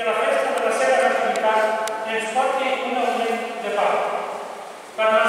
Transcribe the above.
que la festa de la seva nativitat ens porti un augment de pau. Per la